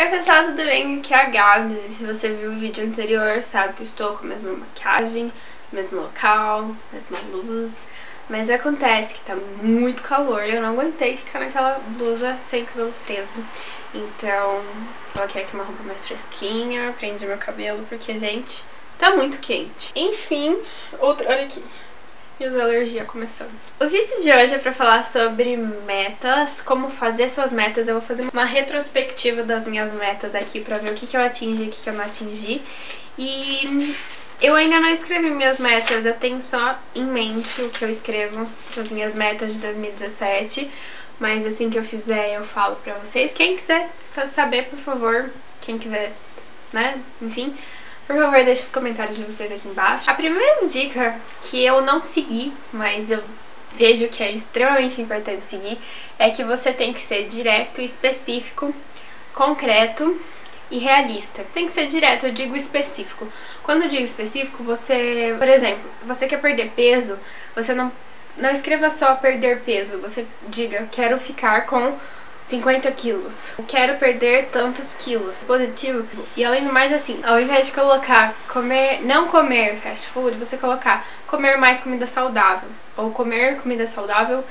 Oi pessoal, tudo bem? Aqui é a Gabs e se você viu o vídeo anterior sabe que estou com a mesma maquiagem, mesmo local, mesma luz. Mas acontece que tá muito calor e eu não aguentei ficar naquela blusa sem cabelo preso então coloquei aqui uma roupa mais fresquinha, prendi meu cabelo porque, gente, tá muito quente. Enfim, outra, olha aqui e as alergias começando. O vídeo de hoje é para falar sobre metas, como fazer suas metas. Eu vou fazer uma retrospectiva das minhas metas aqui para ver o que, que eu atingi e o que, que eu não atingi. E eu ainda não escrevi minhas metas, eu tenho só em mente o que eu escrevo as minhas metas de 2017. Mas assim que eu fizer eu falo pra vocês. Quem quiser saber, por favor, quem quiser, né, enfim... Por favor, deixe os comentários de vocês aqui embaixo. A primeira dica que eu não segui, mas eu vejo que é extremamente importante seguir, é que você tem que ser direto, específico, concreto e realista. Tem que ser direto, eu digo específico. Quando eu digo específico, você, por exemplo, se você quer perder peso, você não não escreva só perder peso, você diga quero ficar com 50 quilos. Quero perder tantos quilos. Positivo. E além do mais, assim, ao invés de colocar comer, não comer fast food, você colocar comer mais comida saudável. Ou comer comida saudável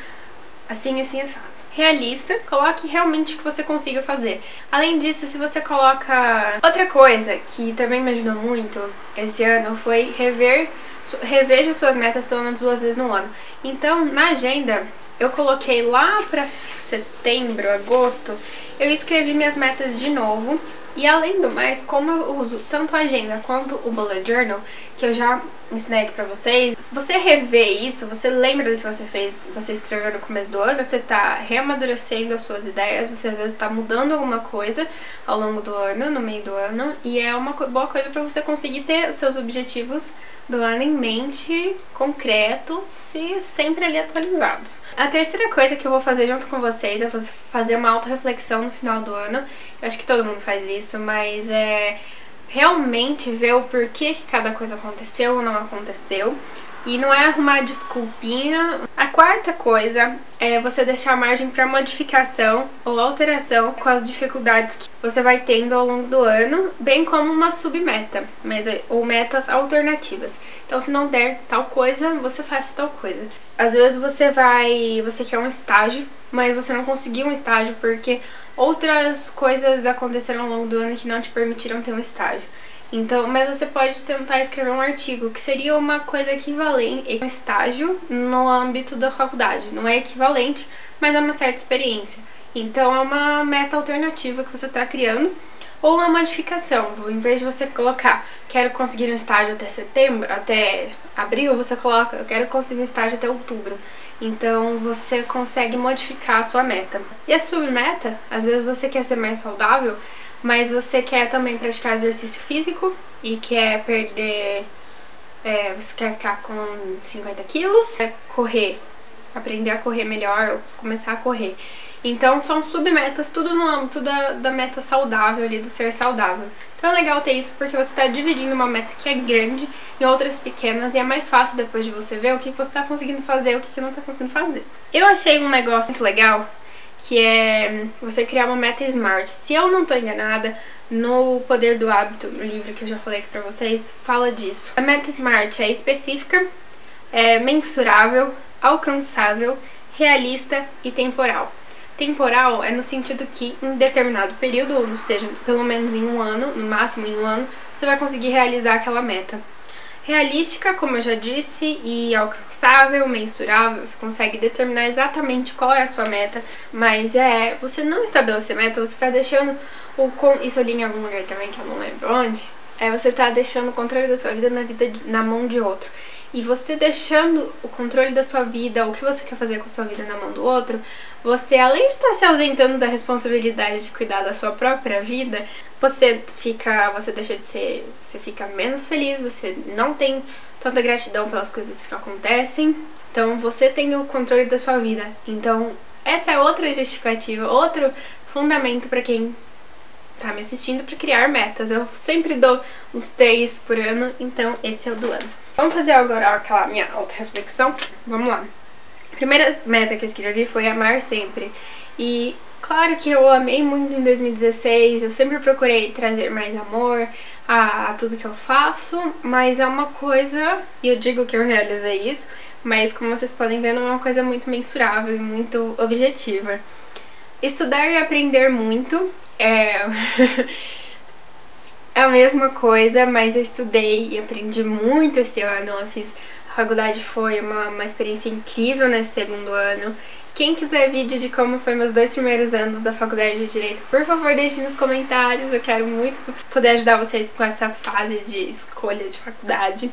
assim, assim, assado realista, coloque realmente o que você consiga fazer. Além disso, se você coloca... Outra coisa que também me ajudou muito esse ano foi rever, reveja suas metas pelo menos duas vezes no ano. Então, na agenda, eu coloquei lá pra setembro, agosto, eu escrevi minhas metas de novo. E além do mais, como eu uso tanto a agenda quanto o bullet journal, que eu já ensinei aqui pra vocês, se você rever isso, você lembra do que você fez, você escreveu no começo do ano, você tá reamadurecendo as suas ideias, você às vezes tá mudando alguma coisa ao longo do ano, no meio do ano, e é uma boa coisa pra você conseguir ter os seus objetivos do ano em mente, concretos e sempre ali atualizados. A terceira coisa que eu vou fazer junto com vocês é fazer uma auto-reflexão no final do ano. Eu acho que todo mundo faz isso, mas é realmente ver o porquê que cada coisa aconteceu ou não aconteceu. E não é arrumar desculpinha. A quarta coisa é você deixar margem para modificação ou alteração com as dificuldades que você vai tendo ao longo do ano, bem como uma submeta, ou metas alternativas. Então, se não der tal coisa, você faz tal coisa. Às vezes você vai, você quer um estágio, mas você não conseguiu um estágio porque outras coisas aconteceram ao longo do ano que não te permitiram ter um estágio. Então, mas você pode tentar escrever um artigo, que seria uma coisa equivalente, um estágio no âmbito da faculdade. Não é equivalente, mas é uma certa experiência. Então, é uma meta alternativa que você está criando ou uma modificação. Em vez de você colocar quero conseguir um estágio até setembro, até abril, você coloca eu quero conseguir um estágio até outubro. Então você consegue modificar a sua meta. E a sua meta, às vezes você quer ser mais saudável, mas você quer também praticar exercício físico e quer perder. É, você quer ficar com 50 quilos, quer correr, aprender a correr melhor, começar a correr. Então são submetas, tudo no âmbito da, da meta saudável ali, do ser saudável. Então é legal ter isso porque você está dividindo uma meta que é grande em outras pequenas e é mais fácil depois de você ver o que, que você está conseguindo fazer e o que, que não está conseguindo fazer. Eu achei um negócio muito legal que é você criar uma meta SMART. Se eu não estou enganada, no Poder do Hábito, no livro que eu já falei aqui pra vocês, fala disso. A meta SMART é específica, é mensurável, alcançável, realista e temporal. Temporal é no sentido que em determinado período, ou seja, pelo menos em um ano, no máximo em um ano, você vai conseguir realizar aquela meta. Realística, como eu já disse, e alcançável, mensurável, você consegue determinar exatamente qual é a sua meta, mas é, você não estabelecer meta, você está deixando o... Isso eu li em algum lugar também, que eu não lembro onde, é você tá deixando o controle da sua vida na, vida na mão de outro. E você deixando o controle da sua vida, o que você quer fazer com a sua vida na mão do outro, você além de estar tá se ausentando da responsabilidade de cuidar da sua própria vida, você fica, você deixa de ser, você fica menos feliz, você não tem tanta gratidão pelas coisas que acontecem. Então você tem o controle da sua vida. Então essa é outra justificativa, outro fundamento para quem tá me assistindo para criar metas. Eu sempre dou uns três por ano, então esse é o do ano. Vamos fazer agora aquela minha auto-reflexão? Vamos lá. A primeira meta que eu escrevi foi amar sempre. E Claro que eu amei muito em 2016, eu sempre procurei trazer mais amor a, a tudo que eu faço, mas é uma coisa, e eu digo que eu realizei isso, mas como vocês podem ver, não é uma coisa muito mensurável e muito objetiva. Estudar e aprender muito é a mesma coisa, mas eu estudei e aprendi muito esse ano. Eu fiz a faculdade, foi uma, uma experiência incrível nesse segundo ano. Quem quiser vídeo de como foi meus dois primeiros anos da faculdade de Direito, por favor, deixe nos comentários. Eu quero muito poder ajudar vocês com essa fase de escolha de faculdade.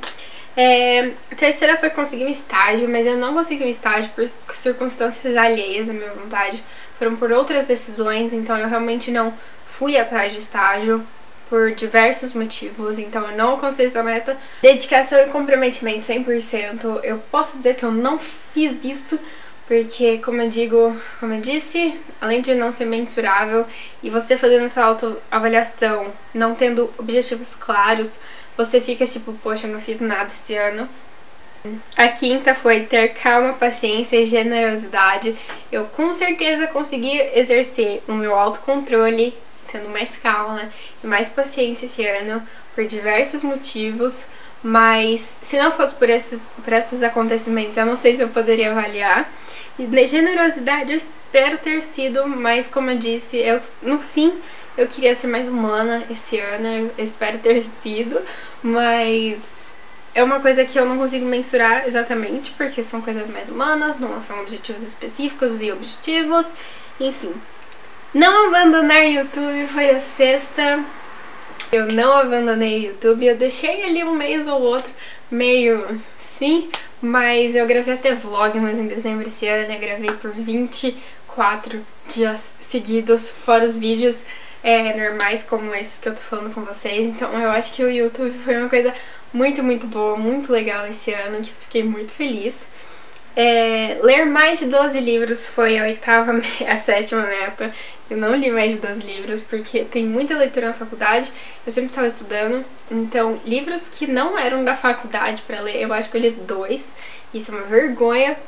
É, a terceira foi conseguir um estágio, mas eu não consegui um estágio por circunstâncias alheias à minha vontade. Foram por outras decisões, então eu realmente não fui atrás de estágio por diversos motivos, então eu não alcancei essa meta. Dedicação e comprometimento 100%. Eu posso dizer que eu não fiz isso porque, como eu digo, como eu disse, além de não ser mensurável e você fazendo essa autoavaliação, não tendo objetivos claros, você fica tipo, poxa, não fiz nada esse ano. A quinta foi ter calma, paciência e generosidade. Eu com certeza consegui exercer o meu autocontrole tendo mais calma e mais paciência esse ano por diversos motivos, mas se não fosse por esses, por esses acontecimentos, eu não sei se eu poderia avaliar. E de generosidade eu espero ter sido, mas como eu disse, eu, no fim eu queria ser mais humana esse ano, eu, espero ter sido, mas é uma coisa que eu não consigo mensurar exatamente, porque são coisas mais humanas, não são objetivos específicos e objetivos, enfim. Não abandonar YouTube foi a sexta. Eu não abandonei o YouTube, eu deixei ali um mês ou outro meio sim, mas eu gravei até vlog, mas em dezembro esse ano eu gravei por 24 dias seguidos, fora os vídeos é, normais como esses que eu tô falando com vocês. Então eu acho que o YouTube foi uma coisa muito, muito boa, muito legal esse ano, que eu fiquei muito feliz. É, ler mais de 12 livros foi a oitava, a sétima meta. Eu não li mais de 12 livros porque tem muita leitura na faculdade, eu sempre estava estudando. Então, livros que não eram da faculdade para ler, eu acho que eu li dois. Isso é uma vergonha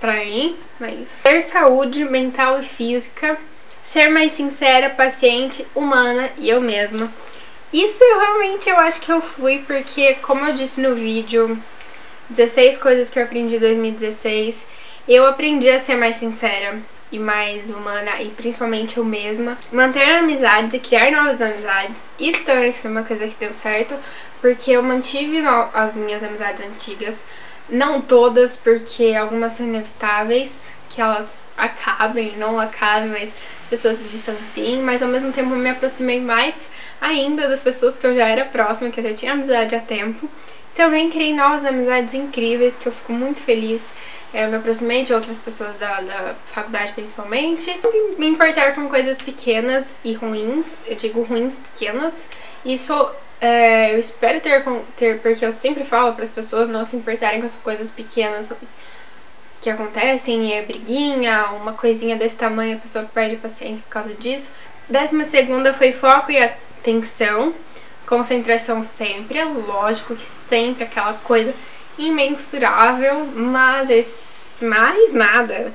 pra mim, mas... Ter saúde mental e física, ser mais sincera, paciente, humana e eu mesma. Isso eu realmente eu acho que eu fui porque, como eu disse no vídeo 16 coisas que eu aprendi em 2016. Eu aprendi a ser mais sincera e mais humana e principalmente eu mesma. Manter amizades e criar novas amizades. Isso também foi uma coisa que deu certo, porque eu mantive as minhas amizades antigas. Não todas, porque algumas são inevitáveis, que elas acabem, não acabem, mas as pessoas se distanciem, mas ao mesmo tempo eu me aproximei mais ainda das pessoas que eu já era próxima, que eu já tinha amizade há tempo. Também criei novas amizades incríveis, que eu fico muito feliz. É, eu me aproximei de outras pessoas da, da faculdade, principalmente. Me importar com coisas pequenas e ruins, eu digo ruins pequenas. Isso é, eu espero ter, ter, porque eu sempre falo para as pessoas não se importarem com as coisas pequenas que acontecem, é briguinha, uma coisinha desse tamanho, a pessoa perde a paciência por causa disso. Décima segunda foi foco e atenção. Concentração sempre, é lógico que sempre aquela coisa imensurável, mas esse, mais nada.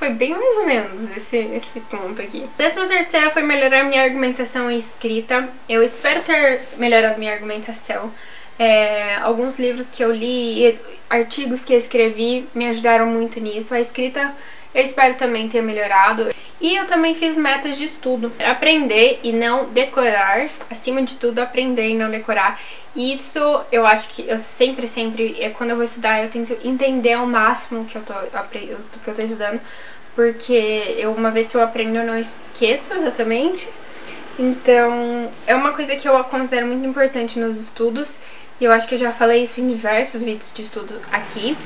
Foi bem mais ou menos esse, esse ponto aqui. Décima terceira foi melhorar minha argumentação e escrita. Eu espero ter melhorado minha argumentação. É, alguns livros que eu li, artigos que eu escrevi me ajudaram muito nisso. A escrita eu espero também ter melhorado. E eu também fiz metas de estudo. Aprender e não decorar. Acima de tudo, aprender e não decorar. Isso eu acho que eu sempre, sempre, é, quando eu vou estudar, eu tento entender ao máximo o que eu tô, que eu tô estudando. Porque eu, uma vez que eu aprendo, eu não esqueço exatamente. Então, é uma coisa que eu considero muito importante nos estudos. E eu acho que eu já falei isso em diversos vídeos de estudo aqui.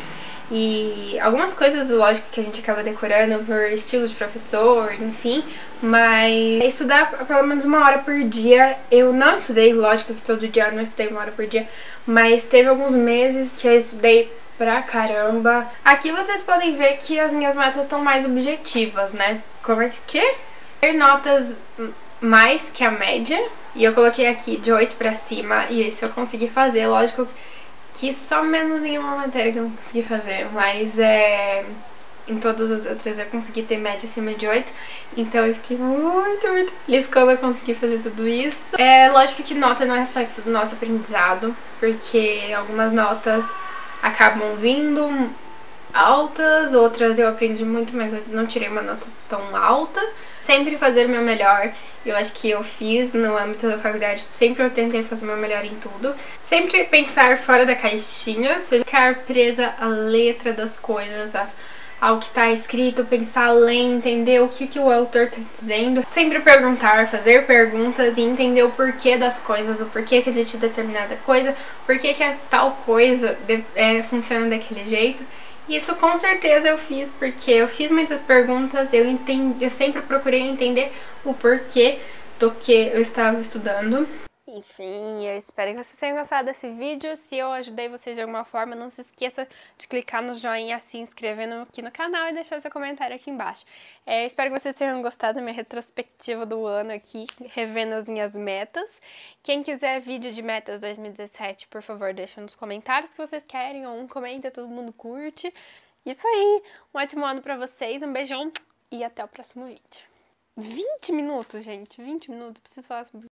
E algumas coisas, lógico, que a gente acaba decorando por estilo de professor, enfim. Mas estudar pelo menos uma hora por dia. Eu não estudei, lógico que todo dia eu não estudei uma hora por dia. Mas teve alguns meses que eu estudei pra caramba. Aqui vocês podem ver que as minhas metas estão mais objetivas, né? Como é que é? Ter notas mais que a média. E eu coloquei aqui de 8 pra cima. E isso eu consegui fazer, lógico que que só menos nenhuma matéria que eu não consegui fazer, mas é em todas as outras eu consegui ter média acima de 8. Então eu fiquei muito, muito feliz quando eu consegui fazer tudo isso. É lógico que nota não é reflexo do nosso aprendizado, porque algumas notas acabam vindo altas, outras eu aprendi muito, mas eu não tirei uma nota tão alta. Sempre fazer o meu melhor, eu acho que eu fiz no âmbito da faculdade, sempre eu tentei fazer o meu melhor em tudo. Sempre pensar fora da caixinha, seja ficar presa à letra das coisas, às ao que está escrito, pensar além, entender o que, que o autor está dizendo. Sempre perguntar, fazer perguntas e entender o porquê das coisas, o porquê que existe determinada coisa, porquê que a tal coisa é, funciona daquele jeito. Isso com certeza eu fiz porque eu fiz muitas perguntas, eu entendi, eu sempre procurei entender o porquê do que eu estava estudando. Enfim, eu espero que vocês tenham gostado desse vídeo. Se eu ajudei vocês de alguma forma, não se esqueça de clicar no joinha, se inscrever aqui no canal e deixar seu comentário aqui embaixo. É, espero que vocês tenham gostado da minha retrospectiva do ano aqui, revendo as minhas metas. Quem quiser vídeo de metas 2017, por favor, deixa nos comentários que vocês querem, ou um comenta, todo mundo curte. Isso aí, um ótimo ano pra vocês, um beijão e até o próximo vídeo. 20 minutos, gente, 20 minutos, preciso falar sobre